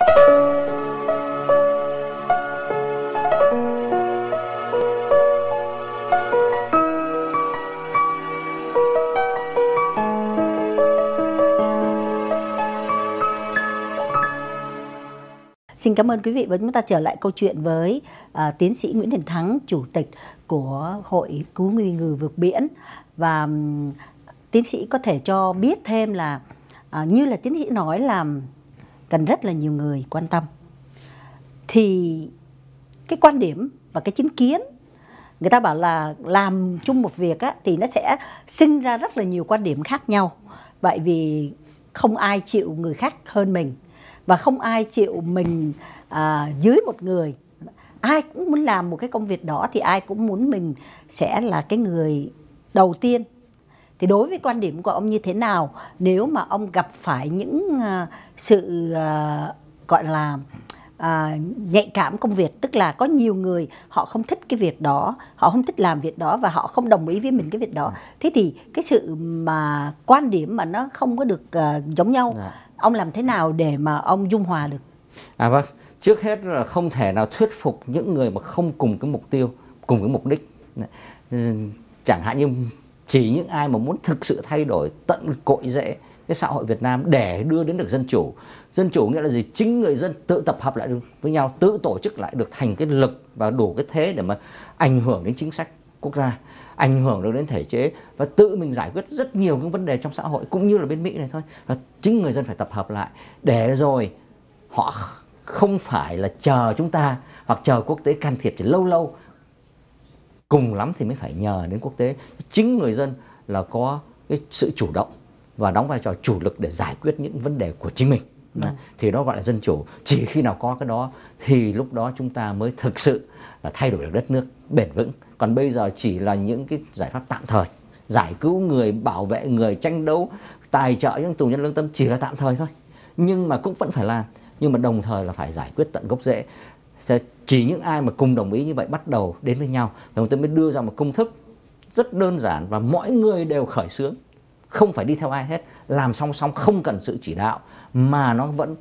Xin cảm ơn quý vị và chúng ta trở lại câu chuyện với uh, tiến sĩ Nguyễn Đình Thắng, chủ tịch của Hội Cứu Nguy Ngừ vượt biển. Và um, tiến sĩ có thể cho biết thêm là uh, như là tiến sĩ nói là cần rất là nhiều người quan tâm. Thì cái quan điểm và cái chính kiến người ta bảo là làm chung một việc á, thì nó sẽ sinh ra rất là nhiều quan điểm khác nhau. Vậy vì không ai chịu người khác hơn mình và không ai chịu mình à, dưới một người. Ai cũng muốn làm một cái công việc đó thì ai cũng muốn mình sẽ là cái người đầu tiên thì đối với quan điểm của ông như thế nào nếu mà ông gặp phải những uh, sự uh, gọi là à, nhạy cảm công việc? Tức là có nhiều người họ không thích cái việc đó họ không thích làm việc đó và họ không đồng ý với mình cái việc đó. Thế thì cái sự mà quan điểm mà nó không có được uh, giống nhau dạ. ông làm thế nào để mà ông dung hòa được? À vâng. Trước hết là không thể nào thuyết phục những người mà không cùng cái mục tiêu cùng cái mục đích. Chẳng hạn như chỉ những ai mà muốn thực sự thay đổi, tận cội rễ cái xã hội Việt Nam để đưa đến được dân chủ. Dân chủ nghĩa là gì? Chính người dân tự tập hợp lại được với nhau, tự tổ chức lại được thành cái lực và đủ cái thế để mà ảnh hưởng đến chính sách quốc gia, ảnh hưởng được đến thể chế và tự mình giải quyết rất nhiều những vấn đề trong xã hội cũng như là bên Mỹ này thôi. Và chính người dân phải tập hợp lại để rồi họ không phải là chờ chúng ta hoặc chờ quốc tế can thiệp chỉ lâu lâu cùng lắm thì mới phải nhờ đến quốc tế. Chính người dân là có cái sự chủ động và đóng vai trò chủ lực để giải quyết những vấn đề của chính mình. Ừ. thì đó gọi là dân chủ. Chỉ khi nào có cái đó thì lúc đó chúng ta mới thực sự là thay đổi được đất nước bền vững. Còn bây giờ chỉ là những cái giải pháp tạm thời. Giải cứu người bảo vệ người tranh đấu tài trợ những tù nhân lương tâm chỉ là tạm thời thôi. Nhưng mà cũng vẫn phải làm. Nhưng mà đồng thời là phải giải quyết tận gốc rễ chỉ những ai mà cùng đồng ý như vậy bắt đầu đến với nhau thì tôi mới đưa ra một công thức rất đơn giản và mọi người đều khởi xướng. Không phải đi theo ai hết làm song song không cần sự chỉ đạo mà nó vẫn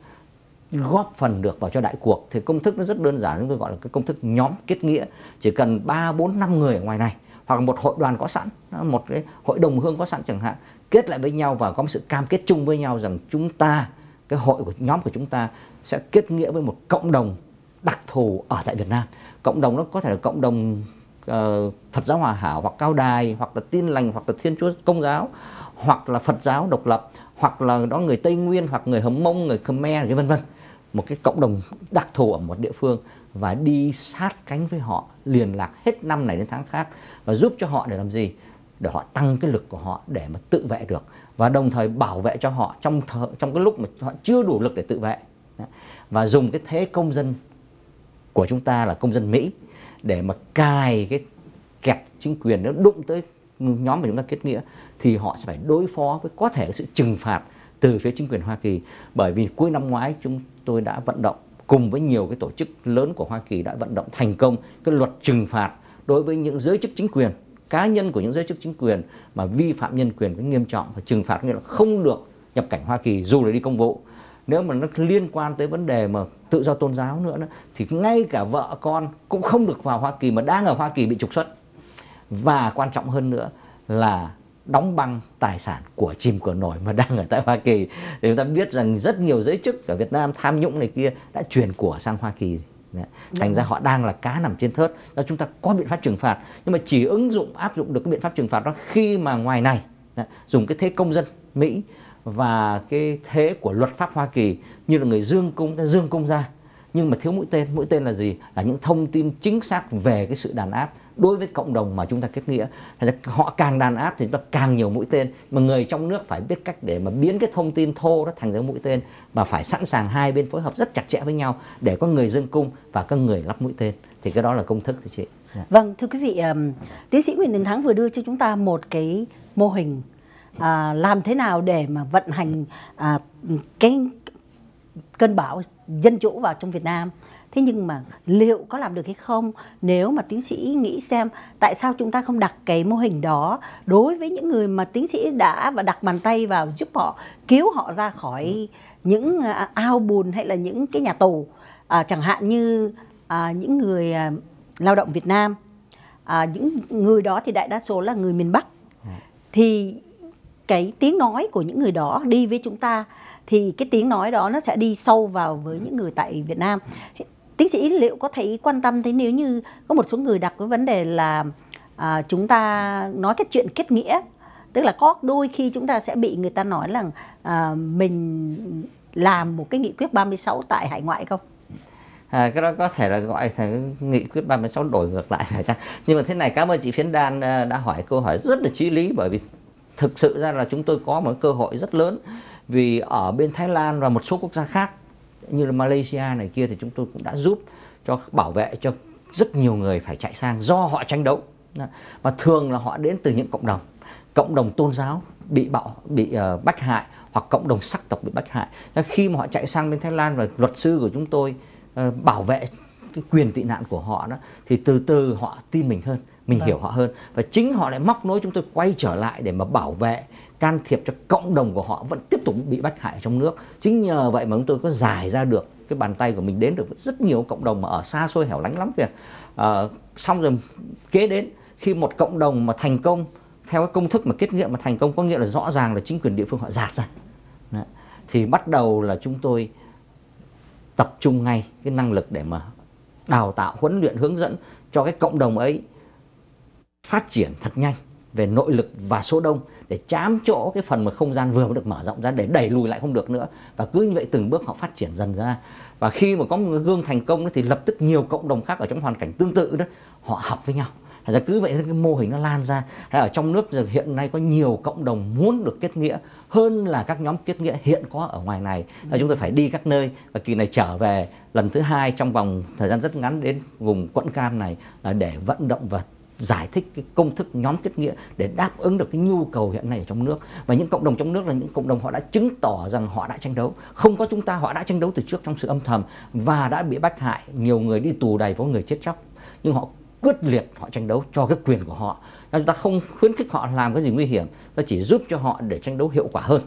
góp phần được vào cho đại cuộc. Thì công thức nó rất đơn giản chúng tôi gọi là cái công thức nhóm kết nghĩa. Chỉ cần 3, 4, 5 người ở ngoài này hoặc một hội đoàn có sẵn một cái hội đồng hương có sẵn chẳng hạn kết lại với nhau và có một sự cam kết chung với nhau rằng chúng ta cái hội của nhóm của chúng ta sẽ kết nghĩa với một cộng đồng đặc thù ở tại Việt Nam. Cộng đồng nó có thể là cộng đồng uh, Phật giáo Hòa Hảo hoặc Cao Đài hoặc là Tin lành hoặc là Thiên Chúa Công giáo hoặc là Phật giáo độc lập hoặc là đó người Tây Nguyên hoặc người Hồng Mông người Khmer cái vân vân. Một cái cộng đồng đặc thù ở một địa phương và đi sát cánh với họ liền lạc hết năm này đến tháng khác và giúp cho họ để làm gì? Để họ tăng cái lực của họ để mà tự vệ được và đồng thời bảo vệ cho họ trong thờ, trong cái lúc mà họ chưa đủ lực để tự vệ. Và dùng cái thế công dân của chúng ta là công dân Mỹ để mà cài cái kẹp chính quyền nó đụng tới nhóm mà chúng ta kết nghĩa thì họ sẽ phải đối phó với, có thể sự trừng phạt từ phía chính quyền Hoa Kỳ. Bởi vì cuối năm ngoái chúng tôi đã vận động cùng với nhiều cái tổ chức lớn của Hoa Kỳ đã vận động thành công cái luật trừng phạt đối với những giới chức chính quyền, cá nhân của những giới chức chính quyền mà vi phạm nhân quyền với nghiêm trọng và trừng phạt nghĩa là không được nhập cảnh Hoa Kỳ dù là đi công vụ nếu mà nó liên quan tới vấn đề mà tự do tôn giáo nữa, thì ngay cả vợ con cũng không được vào Hoa Kỳ mà đang ở Hoa Kỳ bị trục xuất. Và quan trọng hơn nữa là đóng băng tài sản của chim cửa nổi mà đang ở tại Hoa Kỳ. Thì chúng ta biết rằng rất nhiều giới chức ở Việt Nam tham nhũng này kia đã chuyển của sang Hoa Kỳ. Thành ra họ đang là cá nằm trên thớt. Do chúng ta có biện pháp trừng phạt. Nhưng mà chỉ ứng dụng áp dụng được cái biện pháp trừng phạt đó khi mà ngoài này dùng cái thế công dân Mỹ và cái thế của luật pháp Hoa Kỳ như là người dương cung ta dương cung ra. Nhưng mà thiếu mũi tên. Mũi tên là gì? Là những thông tin chính xác về cái sự đàn áp đối với cộng đồng mà chúng ta kết nghĩa. Là họ càng đàn áp thì chúng ta càng nhiều mũi tên. Mà người trong nước phải biết cách để mà biến cái thông tin thô đó thành ra mũi tên và phải sẵn sàng hai bên phối hợp rất chặt chẽ với nhau để có người dương cung và có người lắp mũi tên. Thì cái đó là công thức thưa chị. Dạ. Vâng thưa quý vị um, tiến sĩ Nguyễn Đình Thắng vừa đưa cho chúng ta một cái mô hình à, làm thế nào để mà vận hành à, cái cơn bão dân chủ vào trong Việt Nam? Thế nhưng mà liệu có làm được hay không? Nếu mà tiến sĩ nghĩ xem tại sao chúng ta không đặt cái mô hình đó đối với những người mà tiến sĩ đã và đặt bàn tay vào giúp họ cứu họ ra khỏi những à, ao bùn hay là những cái nhà tù? À, chẳng hạn như à, những người à, lao động Việt Nam à, những người đó thì đại đa số là người miền Bắc. Thì cái tiếng nói của những người đó đi với chúng ta thì cái tiếng nói đó nó sẽ đi sâu vào với những người tại Việt Nam tiến sĩ liệu có thấy quan tâm thế nếu như có một số người đặt cái vấn đề là à, chúng ta nói cái chuyện kết nghĩa tức là có đôi khi chúng ta sẽ bị người ta nói là à, mình làm một cái nghị quyết 36 tại hải ngoại không? À, cái đó có thể là gọi thành nghị quyết 36 đổi ngược lại phải chăng? Nhưng mà thế này cảm ơn chị Phiến Đan à, đã hỏi câu hỏi rất là chí lý bởi vì thực sự ra là chúng tôi có một cơ hội rất lớn vì ở bên Thái Lan và một số quốc gia khác như là Malaysia này kia thì chúng tôi cũng đã giúp cho bảo vệ cho rất nhiều người phải chạy sang do họ tranh đấu. Mà thường là họ đến từ những cộng đồng cộng đồng tôn giáo bị bạo bị uh, bách hại hoặc cộng đồng sắc tộc bị bách hại. Khi mà họ chạy sang bên Thái Lan và luật sư của chúng tôi uh, bảo vệ cái quyền tị nạn của họ đó thì từ từ họ tin mình hơn mình vâng. hiểu họ hơn và chính họ lại móc nối chúng tôi quay trở lại để mà bảo vệ can thiệp cho cộng đồng của họ vẫn tiếp tục bị bắt hại trong nước chính nhờ vậy mà chúng tôi có giải ra được cái bàn tay của mình đến được rất nhiều cộng đồng mà ở xa xôi hẻo lánh lắm kìa à, xong rồi kế đến khi một cộng đồng mà thành công theo cái công thức mà kết nghĩa mà thành công có nghĩa là rõ ràng là chính quyền địa phương họ giạt ra Đấy. thì bắt đầu là chúng tôi tập trung ngay cái năng lực để mà đào tạo huấn luyện hướng dẫn cho cái cộng đồng ấy phát triển thật nhanh về nội lực và số đông để chám chỗ cái phần mà không gian vừa mới được mở rộng ra để đẩy lùi lại không được nữa. Và cứ như vậy từng bước họ phát triển dần ra. Và khi mà có một gương thành công thì lập tức nhiều cộng đồng khác ở trong hoàn cảnh tương tự đó, họ học với nhau. Thật ra cứ vậy cái mô hình nó lan ra. Hay ở trong nước hiện nay có nhiều cộng đồng muốn được kết nghĩa hơn là các nhóm kết nghĩa hiện có ở ngoài này. Là chúng tôi phải đi các nơi. Và kỳ này trở về lần thứ hai trong vòng thời gian rất ngắn đến vùng quận cam này là để vận động và giải thích cái công thức nhóm kết nghĩa để đáp ứng được cái nhu cầu hiện nay ở trong nước. Và những cộng đồng trong nước là những cộng đồng họ đã chứng tỏ rằng họ đã tranh đấu. Không có chúng ta họ đã tranh đấu từ trước trong sự âm thầm và đã bị bách hại, nhiều người đi tù đầy có người chết chóc. Nhưng họ quyết liệt họ tranh đấu cho cái quyền của họ. Chúng ta không khuyến khích họ làm cái gì nguy hiểm, ta chỉ giúp cho họ để tranh đấu hiệu quả hơn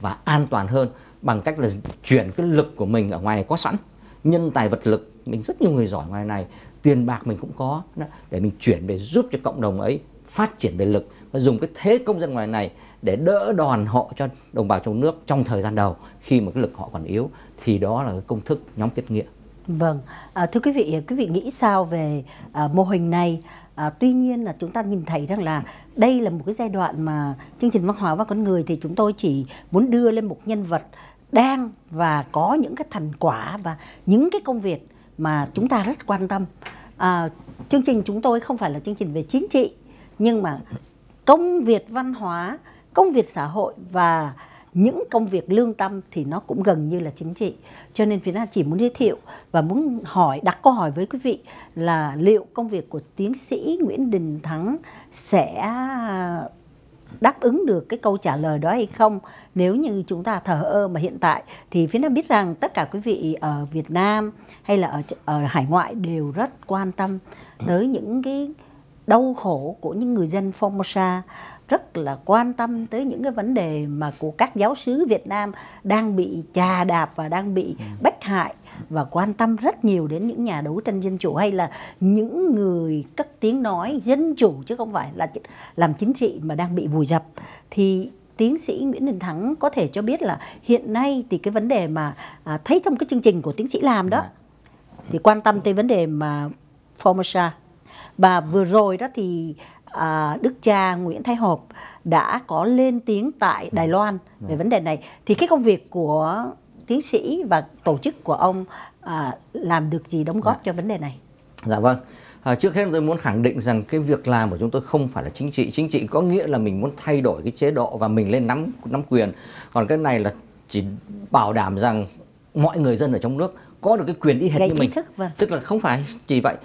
và an toàn hơn bằng cách là chuyển cái lực của mình ở ngoài này có sẵn. Nhân tài vật lực, mình rất nhiều người giỏi ngoài này tiền bạc mình cũng có để mình chuyển về giúp cho cộng đồng ấy phát triển về lực và dùng cái thế công dân ngoài này để đỡ đòn họ cho đồng bào trong nước trong thời gian đầu khi mà cái lực họ còn yếu thì đó là cái công thức nhóm kết nghĩa. Vâng, à, thưa quý vị, quý vị nghĩ sao về à, mô hình này? À, tuy nhiên là chúng ta nhìn thấy rằng là đây là một cái giai đoạn mà chương trình văn hóa và con người thì chúng tôi chỉ muốn đưa lên một nhân vật đang và có những cái thành quả và những cái công việc mà chúng ta rất quan tâm. À, chương trình chúng tôi không phải là chương trình về chính trị nhưng mà công việc văn hóa, công việc xã hội và những công việc lương tâm thì nó cũng gần như là chính trị. Cho nên phía Nam chỉ muốn giới thiệu và muốn hỏi đặt câu hỏi với quý vị là liệu công việc của tiến sĩ Nguyễn Đình Thắng sẽ đáp ứng được cái câu trả lời đó hay không nếu như chúng ta thờ ơ mà hiện tại thì phía nam biết rằng tất cả quý vị ở Việt Nam hay là ở ở hải ngoại đều rất quan tâm tới những cái đau khổ của những người dân Formosa rất là quan tâm tới những cái vấn đề mà của các giáo sứ Việt Nam đang bị chà đạp và đang bị ừ. bách hại và quan tâm rất nhiều đến những nhà đấu tranh dân chủ hay là những người cất tiếng nói dân chủ chứ không phải là làm chính trị mà đang bị vùi dập thì tiến sĩ Nguyễn Đình Thắng có thể cho biết là hiện nay thì cái vấn đề mà à, thấy trong cái chương trình của tiến sĩ làm đó dạ. thì quan tâm tới vấn đề mà Formosa và vừa rồi đó thì à, đức cha Nguyễn Thái Hộp đã có lên tiếng tại Đài Loan về dạ. vấn đề này thì cái công việc của tiến sĩ và tổ chức của ông à, làm được gì đóng góp dạ. cho vấn đề này? Dạ vâng. À, trước hết tôi muốn khẳng định rằng cái việc làm của chúng tôi không phải là chính trị. Chính trị có nghĩa là mình muốn thay đổi cái chế độ và mình lên nắm nắm quyền. Còn cái này là chỉ bảo đảm rằng mọi người dân ở trong nước có được cái quyền y hệt Gây như mình. Thức, vâng. Tức là không phải chỉ vậy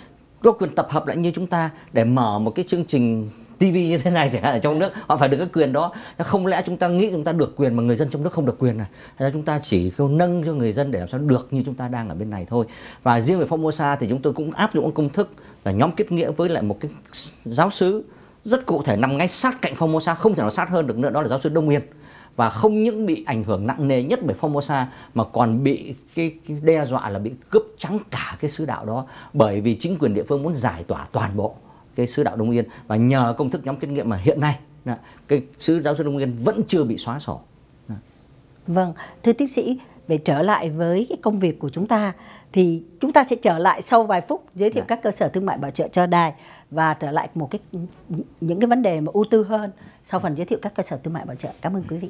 có quyền tập hợp lại như chúng ta để mở một cái chương trình tivi như thế này chẳng hạn ở trong nước họ phải được cái quyền đó. Không lẽ chúng ta nghĩ chúng ta được quyền mà người dân trong nước không được quyền này Thế chúng ta chỉ kêu nâng cho người dân để làm sao được như chúng ta đang ở bên này thôi. Và riêng về Formosa thì chúng tôi cũng áp dụng công thức là nhóm kết nghĩa với lại một cái giáo sứ rất cụ thể nằm ngay sát cạnh Formosa không thể nào sát hơn được nữa đó là giáo sư Đông Yên. Và không những bị ảnh hưởng nặng nề nhất bởi Formosa mà còn bị cái, cái đe dọa là bị cướp trắng cả cái sứ đạo đó. Bởi vì chính quyền địa phương muốn giải tỏa toàn bộ cái sứ đạo Đông Yên và nhờ công thức nhóm kinh nghiệm mà hiện nay cái sứ giáo sư Đông Yên vẫn chưa bị xóa sổ. Vâng, thưa tiến sĩ, để trở lại với cái công việc của chúng ta thì chúng ta sẽ trở lại sau vài phút giới thiệu dạ. các cơ sở thương mại bảo trợ cho đài và trở lại một cái những cái vấn đề mà ưu tư hơn sau phần giới thiệu các cơ sở thương mại bảo trợ. Cảm ơn quý vị.